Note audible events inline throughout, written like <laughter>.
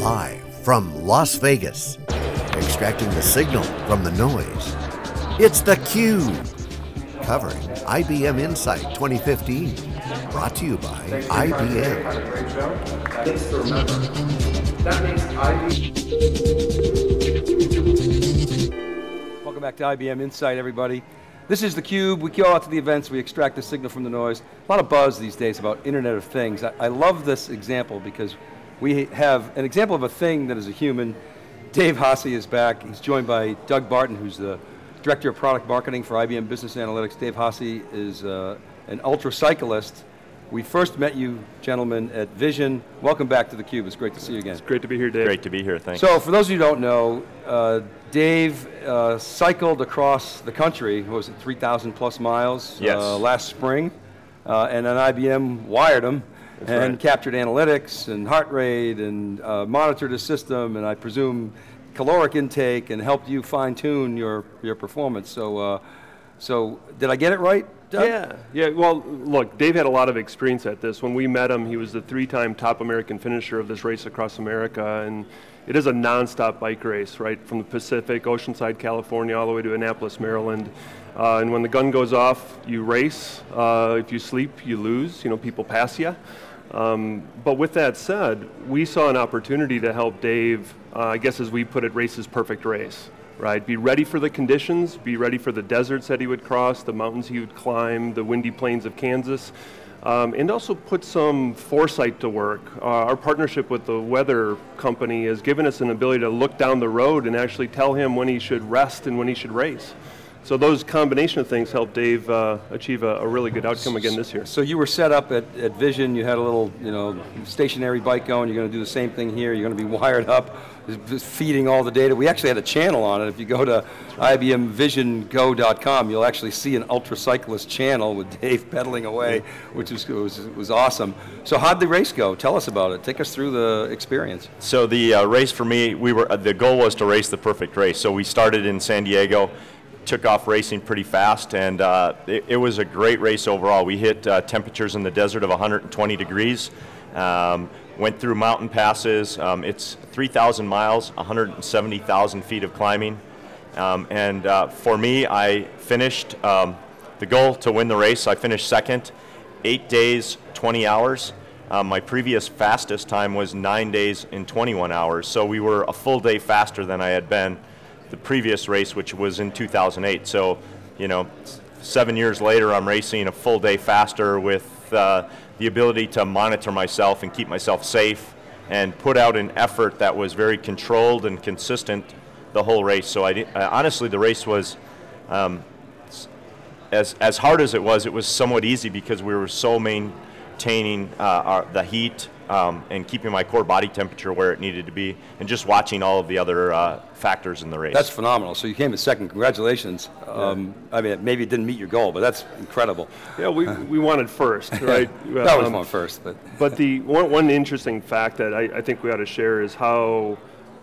Live from Las Vegas, extracting the signal from the noise. It's theCUBE, covering IBM Insight 2015. Brought to you by IBM. Welcome back to IBM Insight, everybody. This is theCUBE, we go out to the events, we extract the signal from the noise. A lot of buzz these days about Internet of Things. I, I love this example because we have an example of a thing that is a human. Dave Haase is back. He's joined by Doug Barton, who's the Director of Product Marketing for IBM Business Analytics. Dave Haase is uh, an ultra cyclist. We first met you, gentlemen, at Vision. Welcome back to theCUBE, it's great to see you again. It's great to be here, Dave. Great to be here, thanks. So for those of you who don't know, uh, Dave uh, cycled across the country, what was it, 3,000 plus miles yes. uh, last spring, uh, and then IBM wired him That's and right. captured analytics and heart rate and uh, monitored his system and I presume caloric intake and helped you fine tune your, your performance. So, uh, so did I get it right? Doug? Yeah, yeah. Well, look, Dave had a lot of experience at this. When we met him, he was the three-time top American finisher of this race across America, and it is a non-stop bike race, right, from the Pacific, Oceanside, California, all the way to Annapolis, Maryland. Uh, and when the gun goes off, you race. Uh, if you sleep, you lose. You know, people pass you. Um, but with that said, we saw an opportunity to help Dave, uh, I guess as we put it, race his perfect race, right? Be ready for the conditions, be ready for the deserts that he would cross, the mountains he would climb, the windy plains of Kansas, um, and also put some foresight to work. Uh, our partnership with the weather company has given us an ability to look down the road and actually tell him when he should rest and when he should race. So those combination of things helped Dave uh, achieve a, a really good outcome again this year. So you were set up at, at Vision, you had a little, you know, stationary bike going, you're going to do the same thing here, you're going to be <laughs> wired up, feeding all the data. We actually had a channel on it. If you go to IBMVisionGo.com, you'll actually see an ultra cyclist channel with Dave pedaling away, which was, was, was awesome. So how'd the race go? Tell us about it. Take us through the experience. So the uh, race for me, we were uh, the goal was to race the perfect race. So we started in San Diego, took off racing pretty fast, and uh, it, it was a great race overall. We hit uh, temperatures in the desert of 120 degrees. Um, went through mountain passes. Um, it's 3,000 miles, 170,000 feet of climbing. Um, and uh, for me, I finished um, the goal to win the race. I finished second, eight days, 20 hours. Um, my previous fastest time was nine days and 21 hours. So we were a full day faster than I had been the previous race, which was in 2008. So, you know, seven years later, I'm racing a full day faster with uh, the ability to monitor myself and keep myself safe and put out an effort that was very controlled and consistent the whole race. So I, honestly, the race was um, as as hard as it was. It was somewhat easy because we were so maintaining uh, our, the heat um, and keeping my core body temperature where it needed to be, and just watching all of the other uh, factors in the race. That's phenomenal. So you came in second. Congratulations. Um, I mean, maybe it didn't meet your goal, but that's incredible. Yeah, we, we wanted first, <laughs> right? That was Um, first, but <laughs> But the one, one interesting fact that I, I think we ought to share is how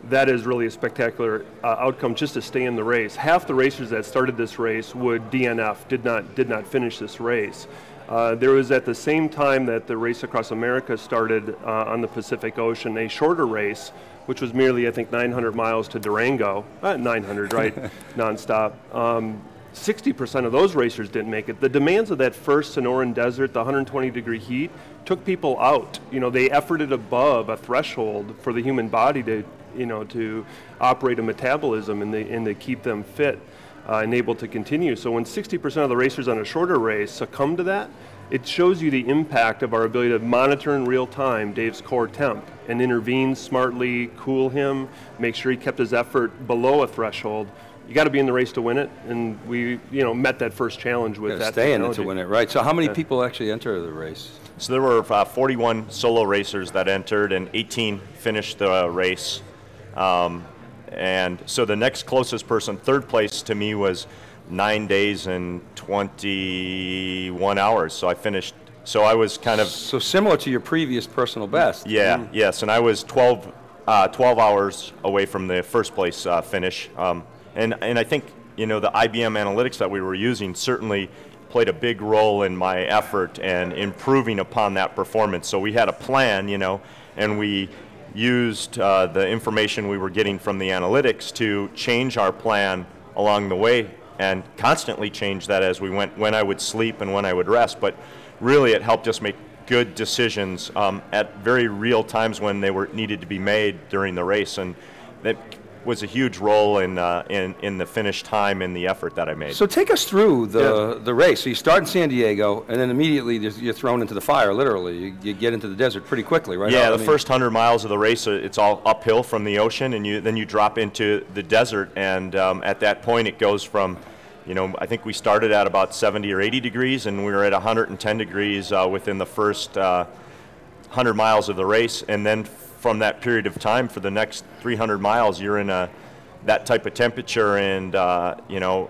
that is really a spectacular uh, outcome just to stay in the race. Half the racers that started this race would DNF, did not did not finish this race. Uh, there was at the same time that the race across America started uh, on the Pacific Ocean a shorter race, which was merely I think 900 miles to Durango, uh, 900 right, <laughs> nonstop. Um, 60% of those racers didn't make it. The demands of that first Sonoran Desert, the 120 degree heat, took people out. You know, they efforted above a threshold for the human body to, you know, to operate a metabolism and, they, and to keep them fit uh, and able to continue. So when 60% of the racers on a shorter race succumb to that, it shows you the impact of our ability to monitor in real time Dave's core temp and intervene smartly, cool him, make sure he kept his effort below a threshold. You got to be in the race to win it, and we, you know, met that first challenge with yeah, that. stay in it to win it, right? So how many Yeah. people actually enter the race? So there were uh, 41 solo racers that entered, and 18 finished the race. Um, and so the next closest person, third place to me, was nine days and 21 hours. So I finished. So I was kind of So similar to your previous personal best. yeah, yes, and I was 12, uh, 12 hours away from the first place uh, finish. Um, and, and I think, you know, the IBM analytics that we were using certainly played a big role in my effort and improving upon that performance. So we had a plan, you know, and we used uh, the information we were getting from the analytics to change our plan along the way and constantly change that as we went when I would sleep and when I would rest. But really, it helped us make good decisions um, at very real times when they were needed to be made during the race, and that was a huge role in, uh, in, in the finish time and the effort that I made. So take us through the, Yeah. the race. So you start in San Diego, and then immediately you're thrown into the fire, literally. You, you get into the desert pretty quickly, right? Yeah, I the mean- first hundred miles of the race, uh, it's all uphill from the ocean, and you then you drop into the desert, and um, at that point it goes from, you know, I think we started at about 70 or 80 degrees, and we were at 110 degrees uh, within the first uh, 100 miles of the race, and then from that period of time for the next 300 miles, you're in a that type of temperature, and uh, you know,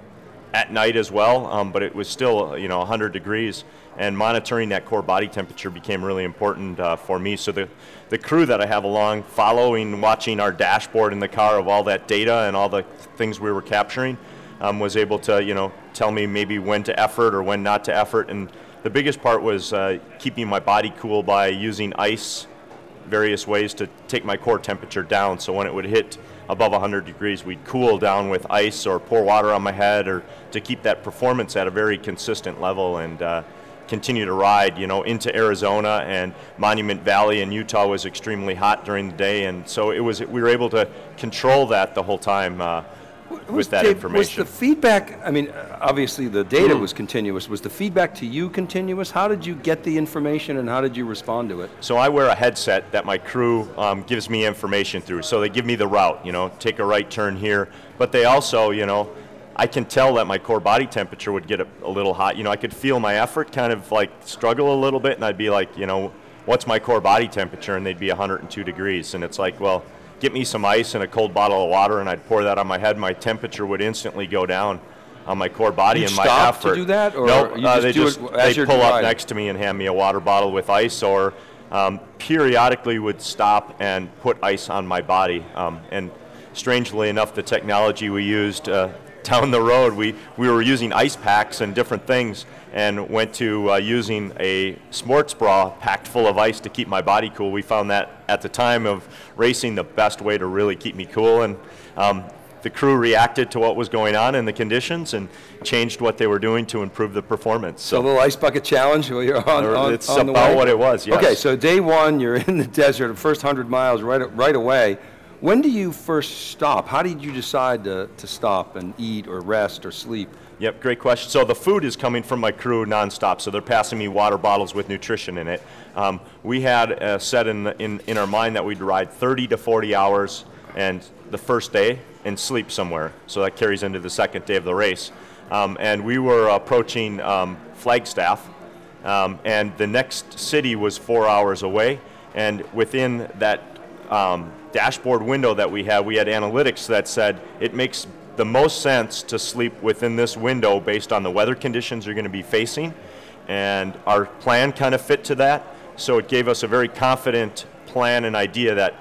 at night as well, um, but it was still, you know, 100 degrees, and monitoring that core body temperature became really important uh, for me. So the, the crew that I have along, following, watching our dashboard in the car of all that data and all the things we were capturing, um, was able to, you know, tell me maybe when to effort or when not to effort. And the biggest part was uh, keeping my body cool by using ice various ways to take my core temperature down. So when it would hit above 100 degrees, we'd cool down with ice or pour water on my head or to keep that performance at a very consistent level and uh, continue to ride, you know, into Arizona and Monument Valley in Utah was extremely hot during the day. And so it was, we were able to control that the whole time uh, with that Dave, information. Was the feedback, I mean, obviously the data was continuous. Was the feedback to you continuous? How did you get the information and how did you respond to it? So I wear a headset that my crew um, gives me information through. So they give me the route, you know, take a right turn here. But they also, you know, I can tell that my core body temperature would get a, a little hot. You know, I could feel my effort kind of like struggle a little bit, and I'd be like, you know, what's my core body temperature? And they'd be 102 degrees. And it's like, well, get me some ice and a cold bottle of water, and I'd pour that on my head. My temperature would instantly go down on my core body You'd and my stop to do that, or no, you uh, just they do it just as they pull up next to me and hand me a water bottle with ice, or um, periodically would stop and put ice on my body. Um, and strangely enough, the technology we used uh, down the road, we, we were using ice packs and different things, and went to uh, using a sports bra packed full of ice to keep my body cool. We found that at the time of racing, the best way to really keep me cool. And um, the crew reacted to what was going on in the conditions and changed what they were doing to improve the performance. So a little ice bucket challenge while you're on, on, it's on about what it was, yes. Okay, so day one, you're in the <laughs> desert, the first 100 miles right, right away. When do you first stop? How did you decide to, to stop and eat or rest or sleep? Yep, great question. So the food is coming from my crew nonstop. So they're passing me water bottles with nutrition in it. Um, we had uh, set in, in in our mind that we'd ride 30 to 40 hours and the first day and sleep somewhere. So that carries into the second day of the race. Um, and we were approaching um, Flagstaff, um, and the next city was four hours away. And within that um, dashboard window that we had, we had analytics that said it makes the most sense to sleep within this window based on the weather conditions you're going to be facing. And our plan kind of fit to that. So it gave us a very confident plan and idea that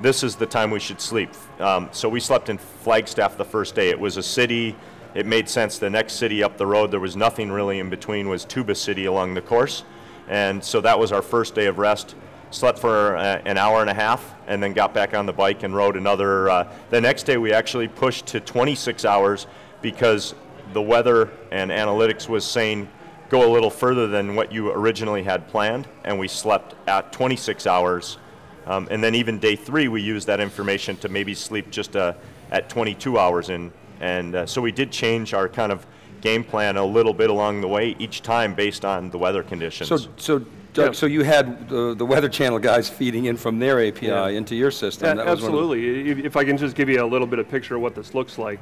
this is the time we should sleep. Um, so we slept in Flagstaff the first day. It was a city. It made sense. The next city up the road, there was nothing really in between, was Tuba City along the course. And so that was our first day of rest. Slept for uh, an hour and a half and then got back on the bike and rode another. Uh, the next day we actually pushed to 26 hours because the weather and analytics was saying go a little further than what you originally had planned. And we slept at 26 hours. Um, and then even day three, we used that information to maybe sleep just uh, at 22 hours in. And uh, so we did change our kind of game plan a little bit along the way each time based on the weather conditions. So, so Doug, so you had the, the Weather Channel guys feeding in from their API Yeah. into your system. Yeah, That was the- absolutely. If, if I can just give you a little bit of picture of what this looks like.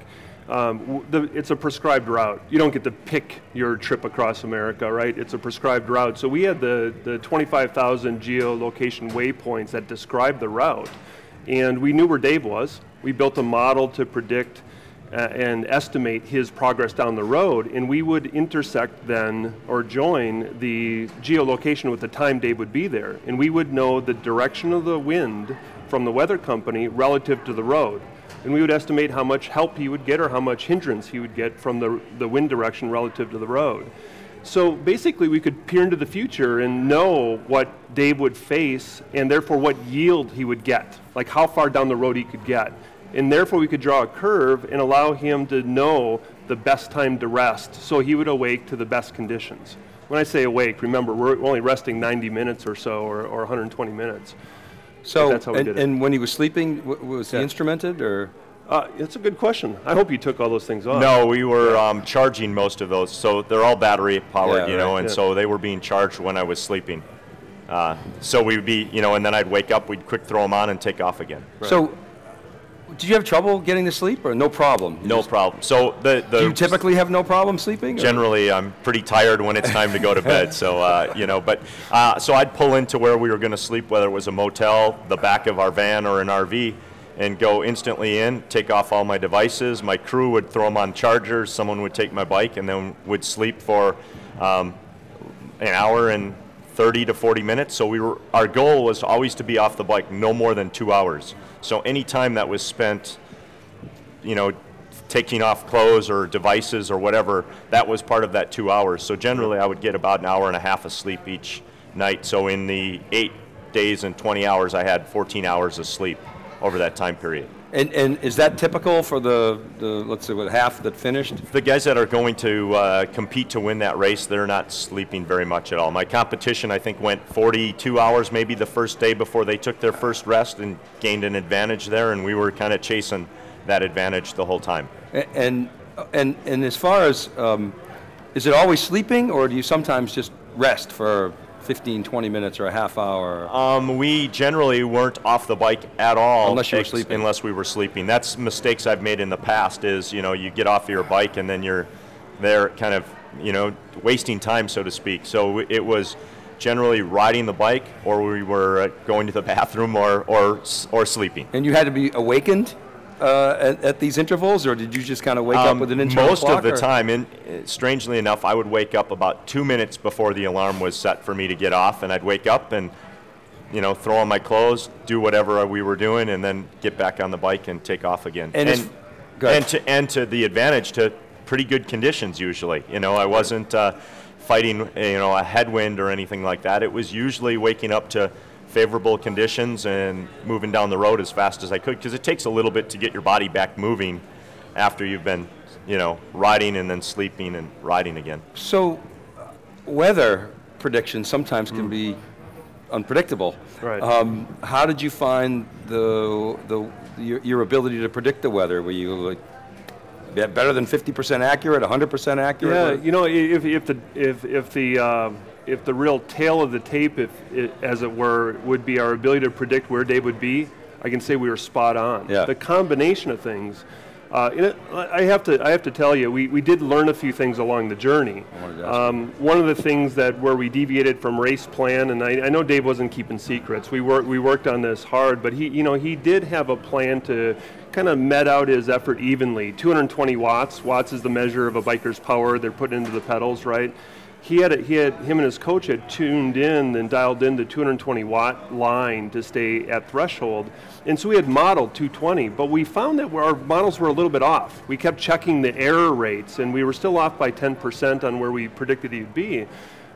Um, the, it's a prescribed route. You don't get to pick your trip across America, right? It's a prescribed route. So we had the, the 25,000 geolocation waypoints that describe the route. And we knew where Dave was. We built a model to predict uh, and estimate his progress down the road, and we would intersect then or join the geolocation with the time Dave would be there, and we would know the direction of the wind from the weather company relative to the road. And we would estimate how much help he would get or how much hindrance he would get from the, the wind direction relative to the road. So basically, we could peer into the future and know what Dave would face, and therefore what yield he would get, like how far down the road he could get. And therefore, we could draw a curve and allow him to know the best time to rest, so he would awake to the best conditions. When I say awake, remember we're only resting 90 minutes or so, or, or 120 minutes. So, that's how we and, did it. and when he was sleeping, was he Yeah. instrumented or? Uh, it's a good question. I hope you took all those things off. No, we were um, charging most of those, so they're all battery powered, Yeah, you know, right, and yeah. so they were being charged when I was sleeping. Uh, so we would be, you know, and then I'd wake up, we'd quick throw them on and take off again. So, did you have trouble getting to sleep or no problem? You No just- problem. So the the Do you typically have no problem sleeping? or- generally I'm pretty tired when it's time to go to <laughs> bed. So uh, you know, but uh, so I'd pull into where we were going to sleep, whether it was a motel, the back of our van, or an RV, and go instantly in, take off all my devices. My crew would throw them on chargers. Someone would take my bike, and then would sleep for um, an hour and 30 to 40 minutes. So we were our goal was always to be off the bike no more than two hours. So any time that was spent you know, taking off clothes or devices or whatever, that was part of that two hours. So generally, I would get about an hour and a half of sleep each night. So in the eight days and 20 hours, I had 14 hours of sleep over that time period. And, and is that typical for the, the let's say, what, half that finished? The guys that are going to uh, compete to win that race, they're not sleeping very much at all. My competition, I think, went 42 hours maybe the first day before they took their first rest and gained an advantage there, and we were kind of chasing that advantage the whole time. And, and, and as far as, um, is it always sleeping or do you sometimes just rest for 15, 20 minutes or a half hour? Um, we generally weren't off the bike at all Unless you were sleeping. Unless we were sleeping. That's mistakes I've made in the past. Is you know you get off your bike and then you're there, kind of you know wasting time, so to speak. So it was generally riding the bike, or we were uh, going to the <laughs> bathroom, or or or sleeping. And you had to be awakened uh, at, at these intervals or did you just kind of wake up Um, with an internal most clock, of the or- time, and uh, strangely enough, I would wake up about two minutes before the alarm was set for me to get off, and I'd wake up and, you know, throw on my clothes, do whatever we were doing, and then get back on the bike and take off again. And ahead. and to and to the advantage to pretty good conditions usually. You know, I wasn't uh, fighting, you know, a headwind or anything like that. It was usually waking up to favorable conditions and moving down the road as fast as I could because it takes a little bit to get your body back moving after you've been, you know, riding and then sleeping and riding again. So, uh, weather predictions sometimes can be unpredictable. Right. Um, how did you find the, the your, your ability to predict the weather? Were you like better than 50% accurate, 100% accurate? Yeah, you know, if, if the if if the um, if the real tail of the tape, if it, as it were, would be our ability to predict where Dave would be, I can say we were spot on. Yeah. The combination of things. Uh, it, I have to I have to tell you, we, we did learn a few things along the journey. wanted to ask Um, one of the things that where we deviated from race plan, and I, I know Dave wasn't keeping secrets. We worked we worked on this hard, but he you know he did have a plan to kind of met out his effort evenly. 220 watts. Watts is the measure of a biker's power. They're putting into the pedals, right? He had a, he had him and his coach had tuned in and dialed in the 220 watt line to stay at threshold, and so we had modeled 220. But we found that our models were a little bit off. We kept checking the error rates, and we were still off by 10% on where we predicted he'd be.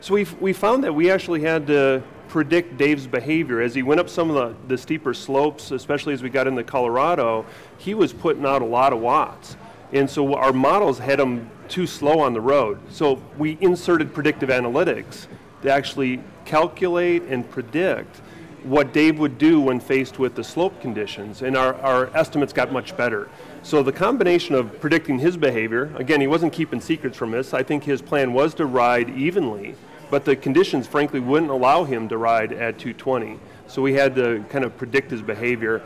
So we, we found that we actually had to predict Dave's behavior. As he went up some of the, the steeper slopes, especially as we got into Colorado, he was putting out a lot of watts. And so our models had him too slow on the road. So we inserted predictive analytics to actually calculate and predict what Dave would do when faced with the slope conditions, and our, our estimates got much better. So the combination of predicting his behavior, again, he wasn't keeping secrets from us. I think his plan was to ride evenly, but the conditions, frankly, wouldn't allow him to ride at 220. So we had to kind of predict his behavior.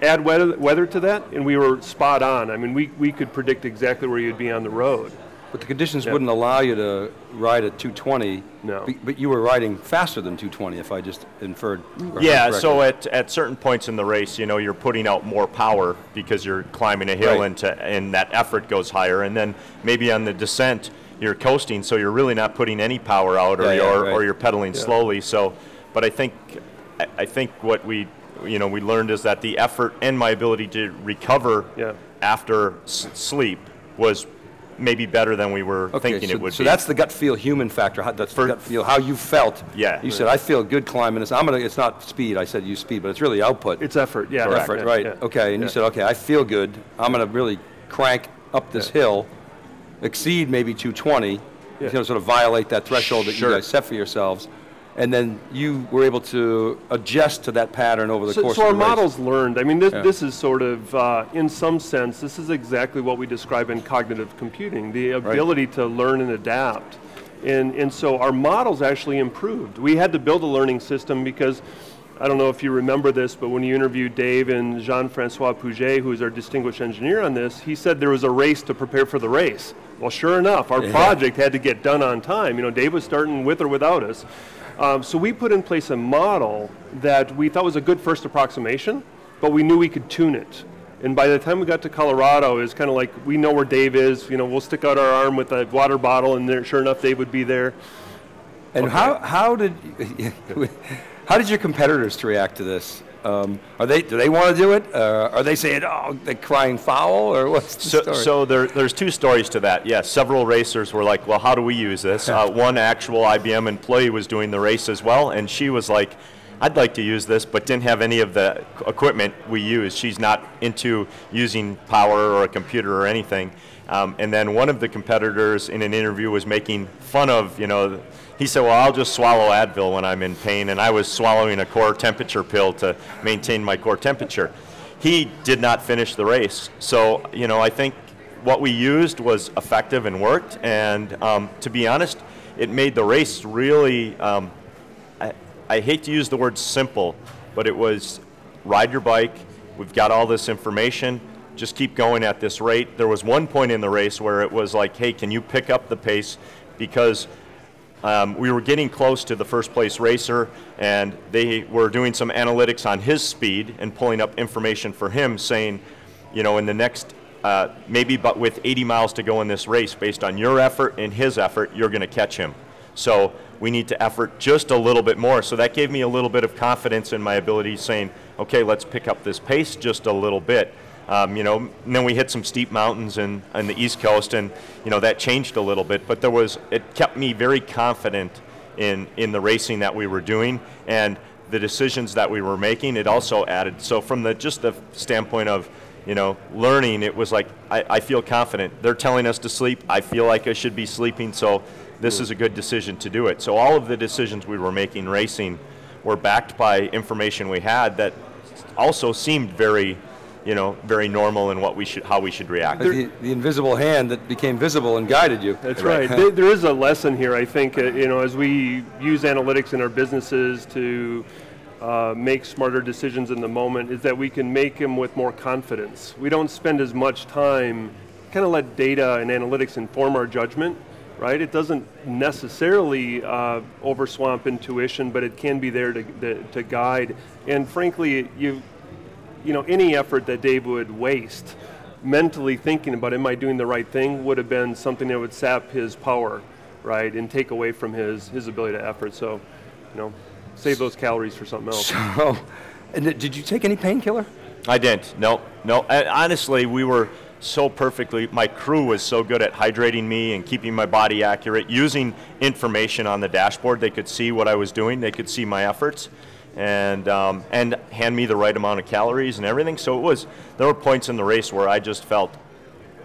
Add weather, weather to that, and we were spot on. I mean, we, we could predict exactly where you'd be on the road. But the conditions Yeah. wouldn't allow you to ride at 220. No. be- But you were riding faster than 220, if I just inferred. Yeah, so at, at certain points in the race, you know, you're putting out more power because you're climbing a hill Right. and, to, and that effort goes higher. And then maybe on the descent, you're coasting, so you're really not putting any power out or, Yeah, yeah, you're, right. or you're pedaling slowly. So, but I think, I, I think what we, you know, we learned is that the effort and my ability to recover Yeah. after s- sleep was maybe better than we were Okay, thinking so, it would so be. So that's the gut feel human factor. How, that's the gut feel. How you felt. Yeah. You said I feel good climbing this. I'm gonna. It's not speed. I said use speed, but it's really output. It's effort, yeah. effort, yeah, right? yeah. Okay. And you said, okay, I feel good. I'm gonna really crank up this hill, exceed maybe 220. Yeah. You know, sort of violate that threshold that Sure. you guys set for yourselves, and then you were able to adjust to that pattern over the So, course so of our the race. models learned. I mean, this, Yeah. this is sort of, uh, in some sense, this is exactly what we describe in cognitive computing, the ability to learn and adapt. And, and so our models actually improved. We had to build a learning system because, I don't know if you remember this, but when you interviewed Dave and Jean-Francois Puget, who is our distinguished engineer on this, he said there was a race to prepare for the race. Well, sure enough, our project had to get done on time. You know, Dave was starting with or without us. Um, so we put in place a model that we thought was a good first approximation, but we knew we could tune it. And by the time we got to Colorado, it's kind of like we know where Dave is. You know, we'll stick out our arm with a water bottle, and there, sure enough, Dave would be there. And how how did <laughs> how did your competitors react to this? Um, are they do they want to do it? Uh, are they saying oh they're crying foul or <laughs> what's the So, story? so there, there's two stories to that. Yes, several racers were like, "Well, how do we use this?" <laughs> Uh, one actual IBM employee was doing the race as well, and she was like, "I'd like to use this, but didn't have any of the equipment we use. She's not into using power or a computer or anything." Um, and then one of the competitors in an interview was making fun of, you know, he said, "Well, I'll just swallow Advil when I'm in pain," and I was swallowing a core temperature pill to maintain my core temperature. He did not finish the race, so you know I think what we used was effective and worked. And um, to be honest, it made the race really. Um, I, hate to use the word simple, but it was ride your bike. We've got all this information. Just keep going at this rate. There was one point in the race where it was like, hey, can you pick up the pace? Because um, we were getting close to the first place racer, and they were doing some analytics on his speed and pulling up information for him, saying, you know, in the next uh, maybe, but with 80 miles to go in this race, based on your effort and his effort, you're going to catch him. So we need to effort just a little bit more. So that gave me a little bit of confidence in my ability, saying, okay, let's pick up this pace just a little bit. Um, you know, then we hit some steep mountains in, on the East Coast, and you know that changed a little bit. But there was, it kept me very confident in in the racing that we were doing and the decisions that we were making. It also added. So from the just the standpoint of you know, learning, it was like, I, I feel confident. They're telling us to sleep. I feel like I should be sleeping, so this is a good decision to do it. So all of the decisions we were making racing were backed by information we had that also seemed very, you know, very normal in what we should, how we should react. the, the invisible hand that became visible and guided you. That's right. there, <laughs> there is a lesson here, I think, uh, you know, as we use analytics in our businesses to uh, make smarter decisions in the moment, is that we can make them with more confidence. We don't spend as much time, kind of let data and analytics inform our judgment, right? It doesn't necessarily uh, overswamp intuition, but it can be there to, to, to guide. And frankly, you, you know, any effort that Dave would waste mentally thinking about am I doing the right thing would have been something that would sap his power, right, and take away from his his ability to effort. So, you know, save those calories for something else. So, <laughs> and did did you take any painkiller? I didn't. No, no. And honestly, we were so perfectly. My crew was so good at hydrating me and keeping my body accurate, using information on the dashboard. They could see what I was doing. They could see my efforts, and um, and hand me the right amount of calories and everything. So it was. There were points in the race where I just felt,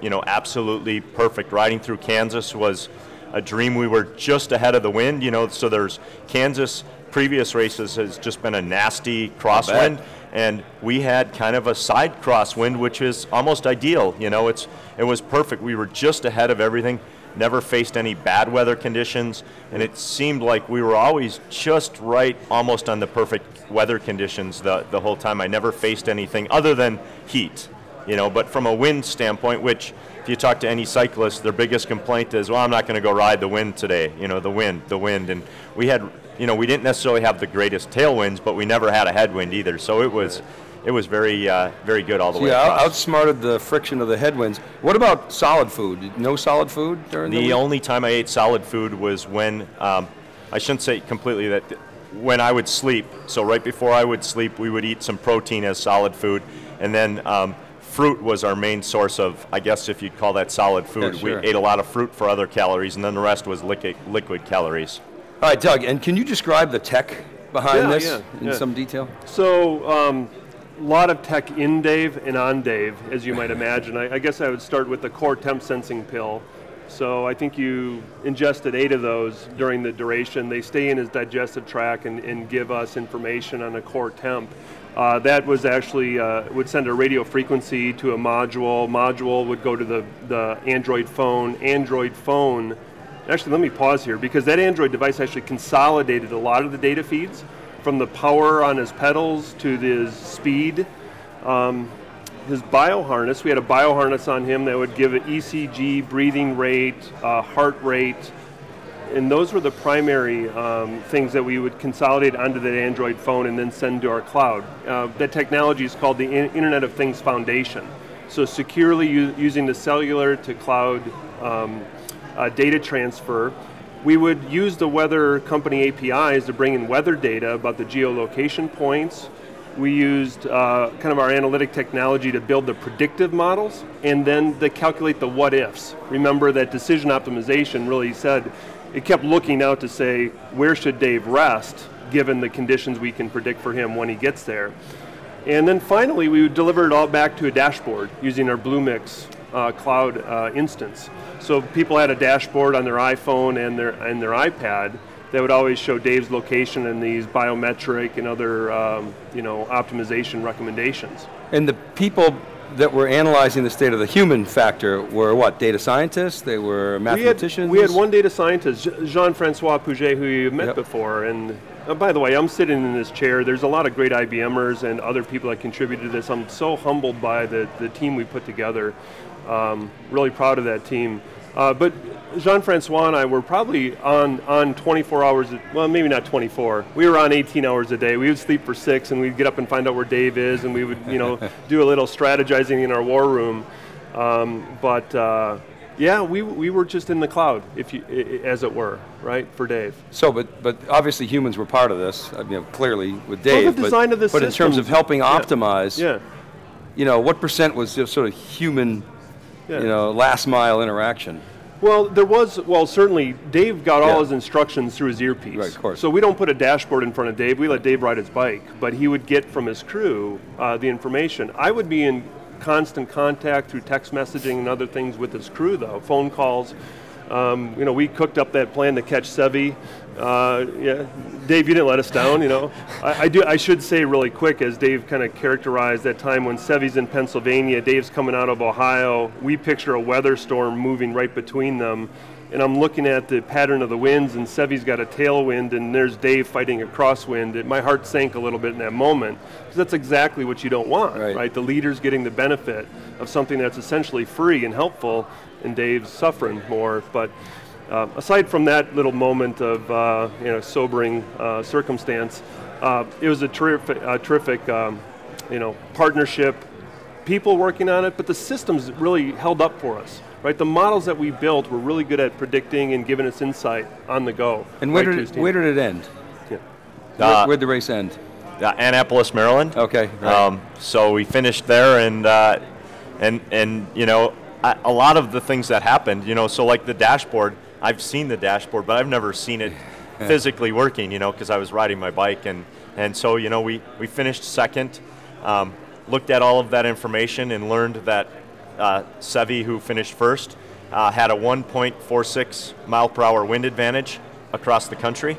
you know, absolutely perfect. Riding through Kansas was a dream. We were just ahead of the wind. You know, so there's Kansas. Previous races has just been a nasty crosswind and we had kind of a side crosswind, which is almost ideal. You know, it's it was perfect. We were just ahead of everything. Never faced any bad weather conditions, and it seemed like we were always just right, almost on the perfect weather conditions the the whole time. I never faced anything other than heat. You know, but from a wind standpoint, which if you talk to any cyclist, their biggest complaint is, well, I'm not going to go ride the wind today. You know, the wind, the wind, and we had you know, we didn't necessarily have the greatest tailwinds, but we never had a headwind either. So it was, it was very, uh, very good all the way Yeah, across. outsmarted the friction of the headwinds. What about solid food? No solid food during the, The only time I ate solid food was when, um, I shouldn't say completely that, when I would sleep. So right before I would sleep, we would eat some protein as solid food, and then um, fruit was our main source of, I guess if you'd call that solid food. Yeah, sure. We ate a lot of fruit for other calories, and then the rest was liquid, liquid calories. All right, Doug, and can you describe the tech behind Yeah, this yeah, in yeah. some detail? So, um, a lot of tech in Dave and on Dave, as you might imagine. I, I guess I would start with the core temp sensing pill. So I think you ingested eight of those during the duration. They stay in his digestive tract and, and give us information on a core temp. Uh, that was actually uh, would send a radio frequency to a module. Module would go to the, the Android phone. Android phone. Actually, let me pause here because that Android device actually consolidated a lot of the data feeds from the power on his pedals to his speed. Um, his bio harness, we had a bio harness on him that would give an ECG, breathing rate, uh, heart rate, and those were the primary um, things that we would consolidate onto that Android phone and then send to our cloud. Uh, that technology is called the In- Internet of Things Foundation. So securely using the cellular to cloud um, uh, data transfer. We would use the weather company APIs to bring in weather data about the geolocation points. We used uh, kind of our analytic technology to build the predictive models and then to calculate the what ifs. Remember that decision optimization really said it kept looking out to say where should Dave rest given the conditions we can predict for him when he gets there. And then finally, we would deliver it all back to a dashboard using our Bluemix uh, cloud uh, instance. So people had a dashboard on their iPhone and their and their iPad that would always show Dave's location and these biometric and other um, you know optimization recommendations. And the people that were analyzing the state of the human factor were what? Data scientists? They were mathematicians? We had, we had one data scientist, Jean-Francois Puget, who you've met Yep. before, and uh, by the way, I'm sitting in this chair. There's a lot of great IBMers and other people that contributed to this. I'm so humbled by the, the team we put together. Um, really proud of that team. Uh, but Jean-Francois and I were probably on, on 24 hours, well, maybe not 24. We were on 18 hours a day. We would sleep for six, and we'd get up and find out where Dave is, and we would, you know, <laughs> do a little strategizing in our war room. Um, but uh, yeah, we, we were just in the cloud, if you, i- i- as it were, right, for Dave. So, but, but obviously humans were part of this, uh, you know, clearly with Dave. but- design of the But in terms of systems- helping yeah. optimize, Yeah. you know, what percent was just sort of human, Yeah. you know, last mile interaction? Well, there was, well, certainly, Dave got Yeah. all his instructions through his earpiece. Right, of course. So we don't put a dashboard in front of Dave, we let Dave ride his bike, but he would get from his crew uh, the information. I would be in constant contact through text messaging and other things with his crew, though, phone calls. Um, you know, we cooked up that plan to catch Sevi. Uh, yeah, Dave, you didn't let us down. You know, I, I do. I should say really quick, as Dave kind of characterized that time when Sevi's in Pennsylvania, Dave's coming out of Ohio. We picture a weather storm moving right between them, and I'm looking at the pattern of the winds, and Sevi's got a tailwind, and there's Dave fighting a crosswind. It, my heart sank a little bit in that moment because that's exactly what you don't want, Right. right? The leader's getting the benefit of something that's essentially free and helpful, and Dave's suffering more. But uh, aside from that little moment of uh, you know sobering uh, circumstance, uh, it was a terrific, uh, terrific um, you know partnership. People working on it, but the systems really held up for us. Right, the models that we built were really good at predicting and giving us insight on the go. And where right did, it, team. where did it end? Yeah. Where, Uh, where'd the race end? Uh, Annapolis, Maryland. Okay, right. Um, so we finished there, and uh, and and you know, I, a lot of the things that happened, you know, so like the dashboard, I've seen the dashboard, but I've never seen it physically working, you know, because I was riding my bike, and and so you know, we we finished second, um, looked at all of that information, and learned that uh, Sevi, who finished first, uh, had a 1.46 mile per hour wind advantage across the country.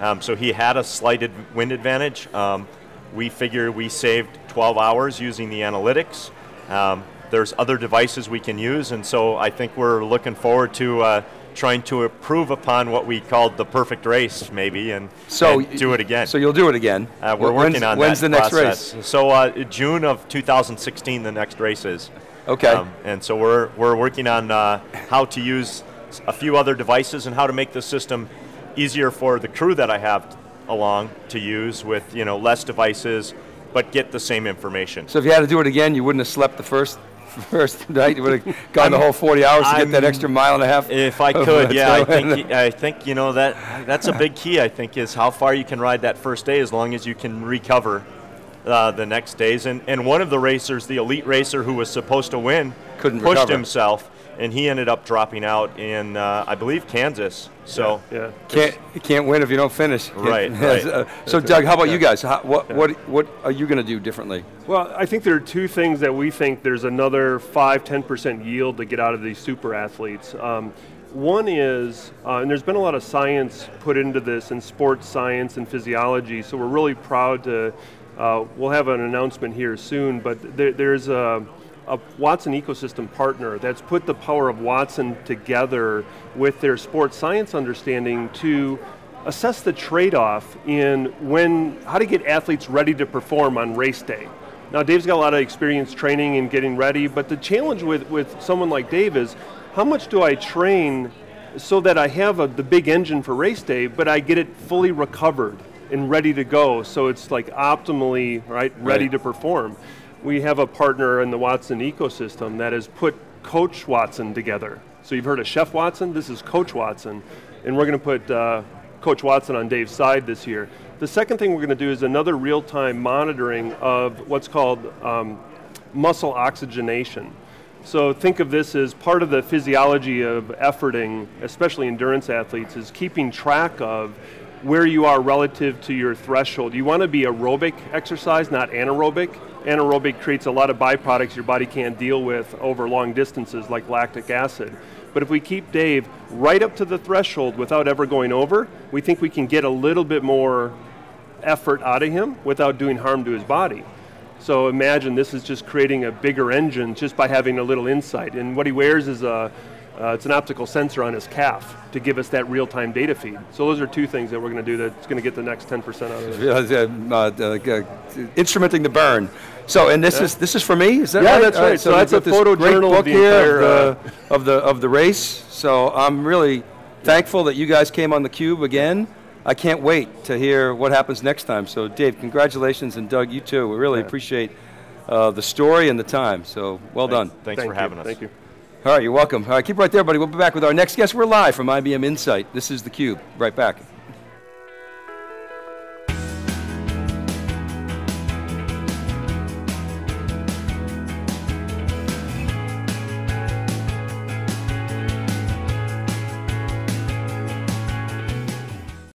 Um, so he had a slight ad- wind advantage. Um, we figure we saved 12 hours using the analytics. Um, there's other devices we can use, and so I think we're looking forward to uh, trying to improve upon what we called the perfect race, maybe, and, So and do it again. So you'll do it again. uh, we're When's- working on When's that the next process. race? So uh, June of 2016, the next race is. Okay. Um, and so we're, we're working on uh, how to use a few other devices and how to make the system easier for the crew that I have along to use with you know less devices, but get the same information. So if you had to do it again, you wouldn't have slept the first <laughs> first night. You would have gone the whole 40 hours to get that extra mile and a half. If I could, yeah, I <laughs> think I think you know that that's a big key. I think is how far you can ride that first day, as long as you can recover uh, the next days. And, and one of the racers, the elite racer who was supposed to win, Couldn't pushed recover. himself, and he ended up dropping out in, uh, I believe, Kansas. So Yeah. Can't, can't win if you don't finish. <laughs> Right, right. Uh, so Doug, how about you guys? How, what, what, what are you going to do differently? Well, I think there are two things that we think there's another 5 10% yield to get out of these super athletes. Um, one is, uh, and there's been a lot of science put into this in sports science and physiology, so we're really proud to, uh, we'll have an announcement here soon, but there, there's a, a Watson ecosystem partner that's put the power of Watson together with their sports science understanding to assess the trade-off in when how to get athletes ready to perform on race day. Now Dave's got a lot of experience training and getting ready, but the challenge with, with someone like Dave is how much do I train so that I have a, the big engine for race day, but I get it fully recovered and ready to go, so it's like optimally right ready Right. to perform. We have a partner in the Watson ecosystem that has put Coach Watson together. So you've heard of Chef Watson. This is Coach Watson, and we're going to put uh, Coach Watson on Dave's side this year. The second thing we're going to do is another real-time monitoring of what's called um, muscle oxygenation. So think of this as part of the physiology of efforting, especially endurance athletes, is keeping track of where you are relative to your threshold. You want to be aerobic exercise, not anaerobic. Anaerobic creates a lot of byproducts your body can't deal with over long distances, like lactic acid. But if we keep Dave right up to the threshold without ever going over, we think we can get a little bit more effort out of him without doing harm to his body. So imagine this is just creating a bigger engine just by having a little insight. And what he wears is a, uh, it's an optical sensor on his calf to give us that real-time data feed. So those are two things that we're going to do that's going to get the next 10% out of it. Uh, uh, uh, instrumenting the burn. So, and this is this is for me. Is that Yeah, right? that's right. So we've a photo great journal of book the here entire, of, the, of the of the race. So I'm really thankful that you guys came on the cube again. I can't wait to hear what happens next time. So, Dave, congratulations, and Doug, you too. We really appreciate uh, the story and the time. So, well done. thanks Thank for you. having us. Thank you. All right, you're welcome. All right, keep right there, buddy. We'll be back with our next guest. We're live from IBM Insight. This is theCUBE. Right back.